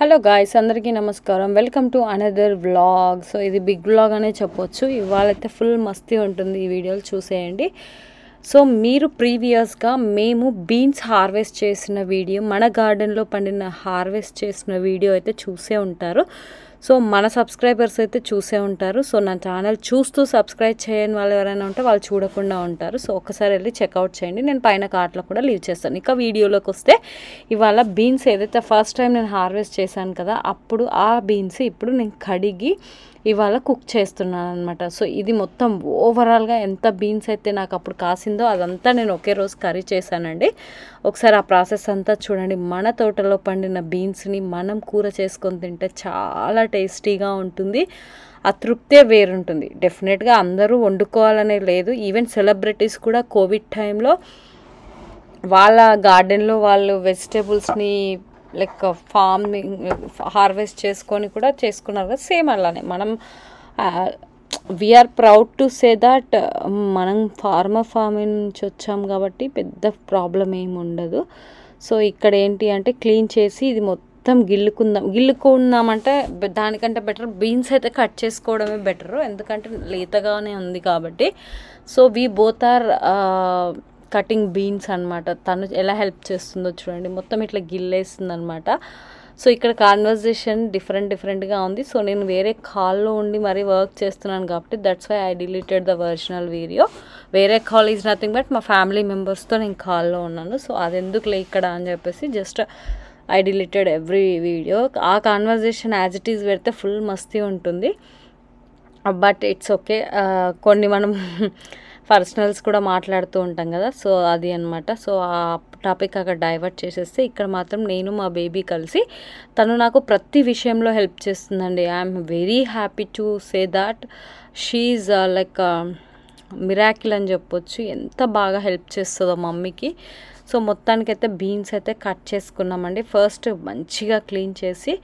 Hello guys అందరికీ నమస్కారం. Welcome to another vlog so ఇది బిగ్ వ్లాగ్ అనే చెప్పొచ్చు. ఇవాళైతే ఫుల్ మస్తీ ఉంటుంది ఈ వీడియోలు చూసేయండి. సో మీరు ప్రీవియస్గా మేము బీన్స్ హార్వెస్ట్ చేసిన వీడియో మన గార్డెన్లో పండిన హార్వెస్ట్ చేసిన వీడియో అయితే చూసే ఉంటారు. సో మన సబ్స్క్రైబర్స్ అయితే చూసే ఉంటారు. సో నా ఛానల్ చూస్తూ సబ్స్క్రైబ్ చేయని వాళ్ళు ఎవరైనా ఉంటే వాళ్ళు చూడకుండా ఉంటారు. సో ఒకసారి వెళ్ళి చెక్అవుట్ చేయండి. నేను పైన కార్ట్లో కూడా లీవ్ చేస్తాను. ఇంకా వీడియోలోకి వస్తే ఇవాళ బీన్స్ ఏదైతే ఫస్ట్ టైం నేను హార్వెస్ట్ చేశాను కదా అప్పుడు ఆ బీన్స్ ఇప్పుడు నేను కడిగి ఇవాళ కుక్ చేస్తున్నాను అనమాట సో ఇది మొత్తం ఓవరాల్గా ఎంత బీన్స్ అయితే నాకు అప్పుడు కాసిందో అదంతా నేను ఒకే రోజు కర్రీ చేశానండి. ఒకసారి ఆ ప్రాసెస్ అంతా చూడండి. మన తోటలో పండిన బీన్స్ని మనం కూర చేసుకొని తింటే చాలా టేస్టీగా ఉంటుంది. ఆ తృప్తే వేరుంటుంది. డెఫినెట్గా అందరూ వండుకోవాలనే లేదు. ఈవెన్ సెలబ్రిటీస్ కూడా కోవిడ్ టైంలో వాళ్ళ గార్డెన్లో వాళ్ళు వెజిటేబుల్స్ని లైక్ ఫార్మింగ్ హార్వెస్ట్ చేసుకొని కూడా చేసుకున్నారు కదా సేమ్ అలానే. మనం we are proud to say that మనం ఫార్మర్ ఫార్మింగ్ నుంచి వచ్చాం కాబట్టి పెద్ద ప్రాబ్లం ఏమి ఉండదు. సో ఇక్కడ ఏంటి అంటే క్లీన్ చేసి ఇది మొత్తం గిల్లుకుందాం. గిల్లుకుందామంటే దానికంటే బెటర్ బీన్స్ అయితే కట్ చేసుకోవడమే బెటర్ ఎందుకంటే లేతగానే ఉంది కాబట్టి. So we both are cutting beans అనమాట తను ఎలా హెల్ప్ చేస్తుందో చూడండి. మొత్తం ఇట్లా గిల్లేస్తుంది అనమాట సో ఇక్కడ కాన్వర్జేషన్ డిఫరెంట్ డిఫరెంట్గా ఉంది. సో నేను వేరే కాల్లో ఉండి మరీ వర్క్ చేస్తున్నాను కాబట్టి that's why I deleted the original video వేరే కాల్ ఈజ్ నథింగ్ బట్ మా ఫ్యామిలీ మెంబర్స్తో నేను కాల్లో ఉన్నాను. సో అది ఎందుకులే ఇక్కడ అని చెప్పేసి just I deleted every video ఆ కాన్వర్జేషన్ యాజ్ ఇట్ ఈజ్ పెడితే ఫుల్ మస్తీ ఉంటుంది. బట్ ఇట్స్ ఓకే కొన్ని మనం పర్సనల్స్ కూడా మాట్లాడుతూ ఉంటాం కదా సో అది అనమాట సో ఆ టాపిక్ అక్కడ డైవర్ట్ చేసేస్తే ఇక్కడ మాత్రం నేను మా బేబీ కలిసి తను నాకు ప్రతి విషయంలో హెల్ప్ చేస్తుందండి. I'm very happy to say that she like miracle అని చెప్పొచ్చు. ఎంత బాగా హెల్ప్ చేస్తుందో మమ్మీకి. సో మొత్తానికైతే బీన్స్ అయితే కట్ చేసుకున్నామండి. ఫస్ట్ మంచిగా క్లీన్ చేసి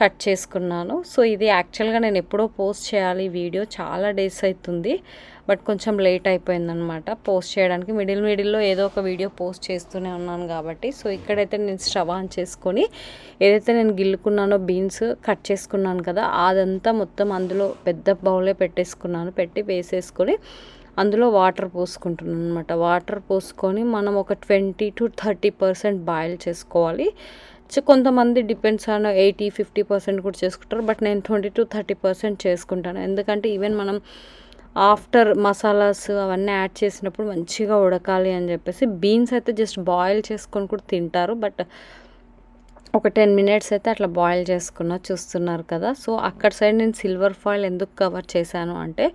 కట్ చేసుకున్నాను. సో ఇది యాక్చువల్గా నేను ఎప్పుడో పోస్ట్ చేయాలి వీడియో చాలా డేస్ అవుతుంది బట్ కొంచెం లేట్ అయిపోయిందనమాట పోస్ట్ చేయడానికి. మిడిల్ మిడిల్లో ఏదో ఒక వీడియో పోస్ట్ చేస్తూనే ఉన్నాను కాబట్టి. సో ఇక్కడైతే నేను స్టవ్ ఆన్ చేసుకొని ఏదైతే నేను గిల్లుకున్నానో బీన్స్ కట్ చేసుకున్నాను కదా అదంతా మొత్తం అందులో పెద్ద బౌలే పెట్టేసుకున్నాను. పెట్టి వేసేసుకొని అందులో వాటర్ పోసుకుంటున్నాను అనమాట వాటర్ పోసుకొని మనం ఒక twenty to thirty percent boil చేసుకోవాలి. కొంతమంది depends on eighty fifty percent కూడా చేసుకుంటారు. బట్ నేను ట్వంటీ టు థర్టీ పర్సెంట్ చేసుకుంటాను. ఎందుకంటే ఈవెన్ మనం ఆఫ్టర్ మసాలాస్ అవన్నీ యాడ్ చేసినప్పుడు మంచిగా ఉడకాలి అని చెప్పేసి బీన్స్ అయితే జస్ట్ బాయిల్ చేసుకొని కూడా తింటారు. బట్ ఒక టెన్ మినిట్స్ అయితే అట్లా బాయిల్ చేసుకున్నా చూస్తున్నారు కదా. సో అక్కడ సైడ్ నేను సిల్వర్ ఫాయిల్ ఎందుకు కవర్ చేశాను అంటే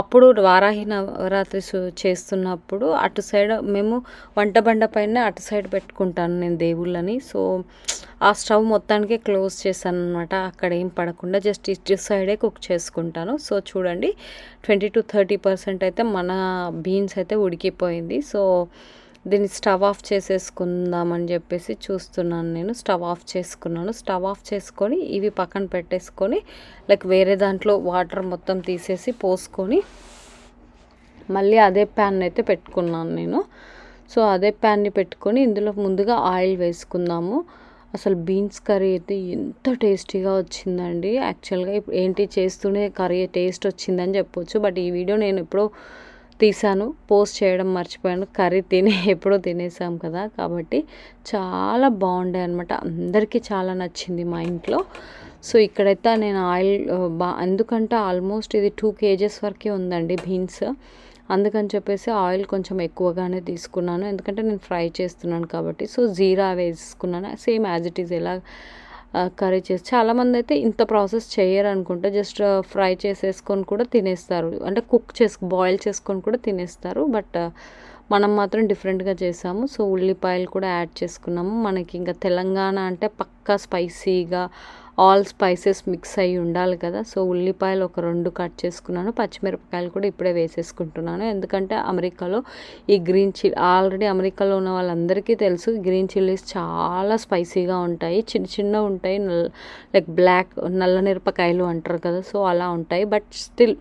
అప్పుడు వారాహి నవరాత్రి చేస్తున్నప్పుడు అటు సైడ్ మేము వంట బండ పైన అటు సైడ్ పెట్టుకుంటాను నేను దేవుళ్ళని. సో ఆ స్టవ్ మొత్తానికి క్లోజ్ చేశాను అనమాట అక్కడ ఏం పడకుండా జస్ట్ ఇటు సైడే కుక్ చేసుకుంటాను. సో చూడండి ట్వంటీ టు థర్టీ పర్సెంట్ అయితే మన బీన్స్ అయితే ఉడికిపోయింది. సో దీన్ని స్టవ్ ఆఫ్ చేసేసుకుందామని చెప్పేసి చూస్తున్నాను నేను. స్టవ్ ఆఫ్ చేసుకున్నాను. స్టవ్ ఆఫ్ చేసుకొని ఇవి పక్కన పెట్టేసుకొని లైక్ వేరే దాంట్లో వాటర్ మొత్తం తీసేసి పోసుకొని మళ్ళీ అదే ప్యాన్ అయితే పెట్టుకున్నాను నేను. సో అదే ప్యాన్ని పెట్టుకొని ఇందులో ముందుగా ఆయిల్ వేసుకుందాము. అసలు బీన్స్ కర్రీ అయితే ఎంత టేస్టీగా వచ్చిందండి. యాక్చువల్గా ఏంటి చేస్తూనే కర్రీ టేస్ట్ వచ్చిందని చెప్పొచ్చు. బట్ ఈ వీడియో నేను ఎప్పుడో తీసాను పోస్ట్ చేయడం మర్చిపోయాను. కర్రీ తినే ఎప్పుడో తినేసాం కదా. కాబట్టి చాలా బాగుండే అనమాట అందరికీ చాలా నచ్చింది మా ఇంట్లో. సో ఇక్కడైతే నేను ఆయిల్ బా ఎందుకంటే ఆల్మోస్ట్ ఇది టూ కేజెస్ వరకే ఉందండి బీన్స్. అందుకని చెప్పేసి ఆయిల్ కొంచెం ఎక్కువగానే తీసుకున్నాను. ఎందుకంటే నేను ఫ్రై చేస్తున్నాను కాబట్టి. సో జీరా వేసుకున్నాను. సేమ్ యాజ్ ఇట్ ఈజ్ ఎలా కర్రీ చేసి చాలామంది అయితే ఇంత ప్రాసెస్ చేయరు జస్ట్ ఫ్రై చేసేసుకొని కూడా తినేస్తారు. అంటే కుక్ చేసు బాయిల్ చేసుకొని కూడా తినేస్తారు. బట్ మనం మాత్రం డిఫరెంట్గా చేసాము. సో ఉల్లిపాయలు కూడా యాడ్ చేసుకున్నాము. మనకి ఇంకా తెలంగాణ అంటే పక్కా స్పైసీగా ఆల్ స్పైసెస్ మిక్స్ అయ్యి ఉండాలి కదా. సో ఉల్లిపాయలు ఒక రెండు కట్ చేసుకున్నాను. పచ్చిమిరపకాయలు కూడా ఇప్పుడే వేసేసుకుంటున్నాను. ఎందుకంటే అమెరికాలో ఈ గ్రీన్ చిల్లీ ఆల్రెడీ అమెరికాలో ఉన్న వాళ్ళందరికీ తెలుసు గ్రీన్ చిల్లీస్ చాలా స్పైసీగా ఉంటాయి. చిన్న చిన్న ఉంటాయి. లైక్ బ్లాక్ నల్ల మిరపకాయలు అంటారు కదా. సో అలా ఉంటాయి. బట్ స్టిల్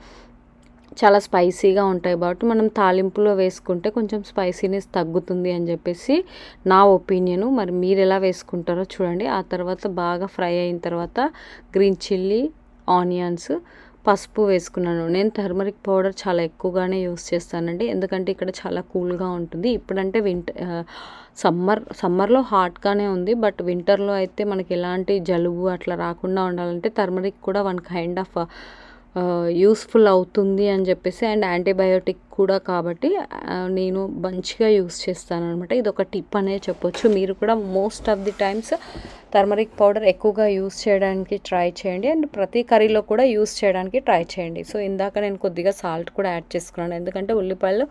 చాలా స్పైసీగా ఉంటాయి. కాబట్టి మనం తాలింపులో వేసుకుంటే కొంచెం స్పైసీనెస్ తగ్గుతుంది అని చెప్పేసి నా ఒపీనియను. మరి మీరు ఎలా వేసుకుంటారో చూడండి. ఆ తర్వాత బాగా ఫ్రై అయిన తర్వాత గ్రీన్ చిల్లీ ఆనియన్స్ పసుపు వేసుకున్నాను. నేను టర్మరిక్ పౌడర్ చాలా ఎక్కువగానే యూస్ చేస్తానండి. ఎందుకంటే ఇక్కడ చాలా కూల్గా ఉంటుంది. ఇప్పుడంటే వింట సమ్మర్ సమ్మర్లో హాట్గానే ఉంది. బట్ వింటర్లో అయితే మనకి ఎలాంటి జలుబు అట్లా రాకుండా ఉండాలంటే టర్మరిక్ కూడా వన్ కైండ్ ఆఫ్ యూస్ఫుల్ అవుతుంది అని చెప్పేసి అండ్ యాంటీబయోటిక్ కూడా కాబట్టి నేను మంచిగా యూస్ చేస్తాను అనమాట ఇది ఒక టిప్ అనే చెప్పొచ్చు. మీరు కూడా most of the times turmeric powder ఎక్కువగా యూస్ చేయడానికి ట్రై చేయండి. అండ్ ప్రతి కర్రీలో కూడా యూస్ చేయడానికి ట్రై చేయండి. సో ఇందాక నేను కొద్దిగా సాల్ట్ కూడా యాడ్ చేసుకున్నాను. ఎందుకంటే ఉల్లిపాయలు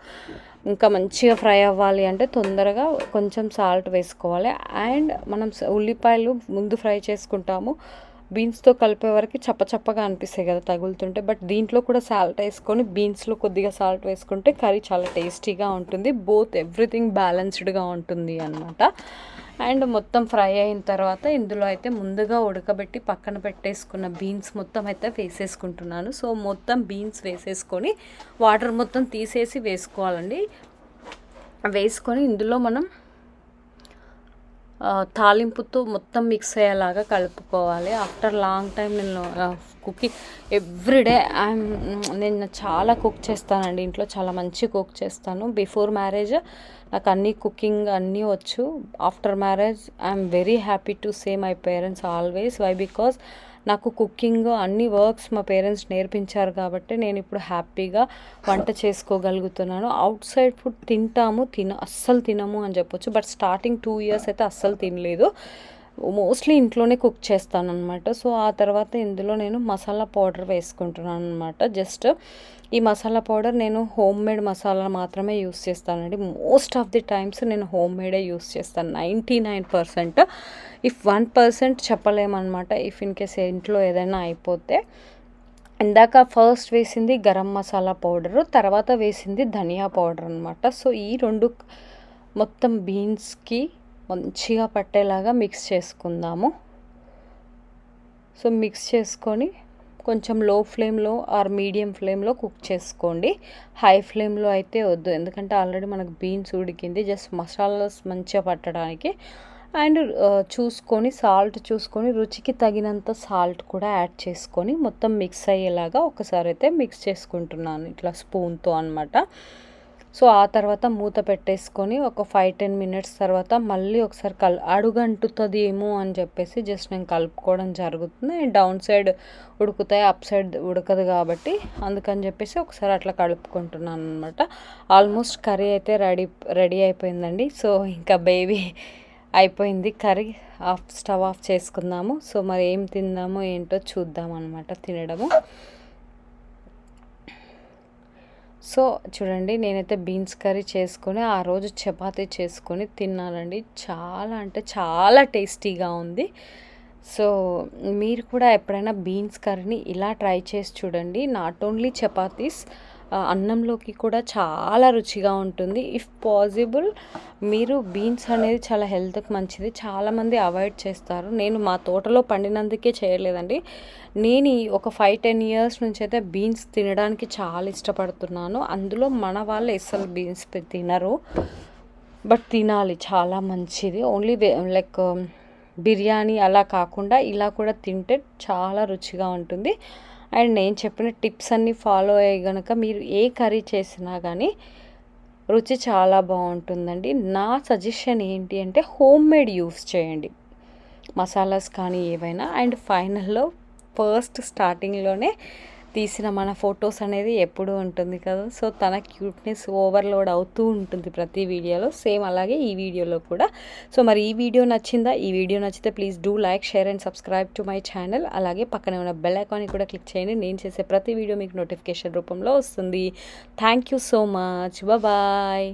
ఇంకా మంచిగా ఫ్రై అవ్వాలి అంటే తొందరగా కొంచెం సాల్ట్ వేసుకోవాలి. అండ్ మనం ఉల్లిపాయలు ముందు ఫ్రై చేసుకుంటాము. బీన్స్తో కలిపే వరకు చప్పచప్పగా అనిపిస్తాయి కదా తగులుతుంటే. బట్ దీంట్లో కూడా సాల్ట్ వేసుకొని బీన్స్లో కొద్దిగా సాల్ట్ వేసుకుంటే కర్రీ చాలా టేస్టీగా ఉంటుంది. బోత్ ఎవ్రీథింగ్ బ్యాలెన్స్డ్గా ఉంటుంది అనమాట అండ్ మొత్తం ఫ్రై అయిన తర్వాత ఇందులో అయితే ముందుగా ఉడకబెట్టి పక్కన పెట్టేసుకున్న బీన్స్ మొత్తం అయితే వేసేసుకుంటున్నాను. సో మొత్తం బీన్స్ వేసేసుకొని వాటర్ మొత్తం తీసేసి వేసుకోవాలండి. వేసుకొని ఇందులో మనం తాలింపుతో మొత్తం మిక్స్ అయ్యేలాగా కలుపుకోవాలి. ఆఫ్టర్ లాంగ్ టైం నేను కుకింగ్ ఎవ్రీడే ఐఎమ్ నేను చాలా కుక్ చేస్తానండి. ఇంట్లో చాలా మంచి కుక్ చేస్తాను. బిఫోర్ మ్యారేజ్ నాకు అన్ని కుకింగ్ అన్నీ వచ్చు. After marriage I'm very happy to say my parents always why because నాకు కుకింగ్ అన్ని వర్క్స్ మా పేరెంట్స్ నేర్పించారు కాబట్టి నేను ఇప్పుడు హ్యాపీగా వంట చేసుకోగలుగుతున్నాను. అవుట్ సైడ్ ఫుడ్ తింటాము తిన అస్సలు తినము అని చెప్పొచ్చు. బట్ స్టార్టింగ్ టూ ఇయర్స్ అయితే అస్సలు తినలేదు. మోస్ట్లీ ఇంట్లోనే కుక్ చేస్తాను అనమాట సో ఆ తర్వాత ఇందులో నేను మసాలా పౌడర్ వేసుకుంటున్నాను అనమాట జస్ట్ ఈ మసాలా పౌడర్ నేను హోమ్ మేడ్ మసాలా మాత్రమే యూస్ చేస్తానండి. మోస్ట్ ఆఫ్ ది టైమ్స్ నేను హోమ్ మేడే యూస్ చేస్తాను. Ninety nine percent. If one percent చెప్పలేమన్నమాట. If in case ఇంట్లో ఏదైనా అయిపోతే. ఇందాక ఫస్ట్ వేసింది గరం మసాలా పౌడరు తర్వాత వేసింది ధనియా పౌడర్ అనమాట సో ఈ రెండు మొత్తం బీన్స్కి మంచిగా పట్టేలాగా మిక్స్ చేసుకుందాము. సో మిక్స్ చేసుకొని కొంచెం లో ఫ్లేమ్లో ఆర్ మీడియం ఫ్లేమ్లో కుక్ చేసుకోండి. హై ఫ్లేమ్లో అయితే వద్దు. ఎందుకంటే ఆల్రెడీ మనకు బీన్స్ ఉడికింది. జస్ట్ మసాలాస్ మంచిగా పట్టడానికి. అండ్ uh, చూసుకొని సాల్ట్ చూసుకొని రుచికి తగినంత సాల్ట్ కూడా యాడ్ చేసుకొని మొత్తం మిక్స్ అయ్యేలాగా ఒకసారి అయితే మిక్స్ చేసుకుంటున్నాను. ఇట్లా స్పూన్తో అనమాట సో ఆ తర్వాత మూత పెట్టేసుకొని ఒక ఫైవ్ టెన్ మినిట్స్ తర్వాత మళ్ళీ ఒకసారి కల్ అడుగంటుతుంది ఏమో అని చెప్పేసి జస్ట్ నేను కలుపుకోవడం జరుగుతుంది. అండ్ డౌన్ సైడ్ ఉడుకుతాయి అప్ సైడ్ ఉడకదు కాబట్టి అందుకని చెప్పేసి ఒకసారి అట్లా కలుపుకుంటున్నాను అనమాట ఆల్మోస్ట్ కర్రీ అయితే రెడీ రెడీ అయిపోయిందండి. సో ఇంకా బేబీ అయిపోయింది. కర్రీ ఆఫ్ స్టవ్ ఆఫ్ చేసుకుందాము. సో మరి ఏం తిందాము ఏంటో చూద్దాం అనమాట తినడము. సో చూడండి నేనైతే బీన్స్ కర్రీ చేసుకొని ఆ రోజు చపాతీ చేసుకొని తిన్నానండి. చాలా అంటే చాలా టేస్టీగా ఉంది. సో మీరు కూడా ఎప్పుడైనా బీన్స్ కర్రీని ఇలా ట్రై చేసి చూడండి. నాట్ ఓన్లీ చపాతీస్ అన్నంలోకి కూడా చాలా రుచిగా ఉంటుంది. ఇఫ్ పాసిబుల్ మీరు బీన్స్ అనేది చాలా హెల్త్కి మంచిది. చాలామంది అవాయిడ్ చేస్తారు. నేను మా తోటలో పండినందుకే చేయలేదండి. నేను ఒక ఫైవ్ టెన్ ఇయర్స్ నుంచి అయితే బీన్స్ తినడానికి చాలా ఇష్టపడుతున్నాను. అందులో మన వాళ్ళు అసలు బీన్స్ తినరు. బట్ తినాలి. చాలా మంచిది. ఓన్లీ లైక్ um, బిర్యానీ అలా కాకుండా ఇలా కూడా తింటే చాలా రుచిగా ఉంటుంది. అండ్ నేను చెప్పిన టిప్స్ అన్నీ ఫాలో అయ్యి కనుక మీరు ఏ కర్రీ చేసినా కానీ రుచి చాలా బాగుంటుందండి. నా సజెషన్ ఏంటి అంటే హోమ్ మేడ్ యూస్ చేయండి. మసాలాస్ కానీ ఏవైనా అండ్ ఫైనల్లో ఫస్ట్ స్టార్టింగ్లోనే తీసిన మన ఫొటోస్ అనేది ఎప్పుడూ ఉంటుంది కదా. సో తన క్యూట్నెస్ ఓవర్లోడ్ అవుతూ ఉంటుంది ప్రతి వీడియోలో. సేమ్ అలాగే ఈ వీడియోలో కూడా. సో మరి ఈ వీడియో నచ్చిందా? ఈ వీడియో నచ్చితే please do like share and subscribe to my channel. అలాగే పక్కనే ఉన్న బెల్ ఐకాన్ని కూడా క్లిక్ చేయండి. నేను చేసే ప్రతి వీడియో మీకు నోటిఫికేషన్ రూపంలో వస్తుంది. Thank you so much. Bye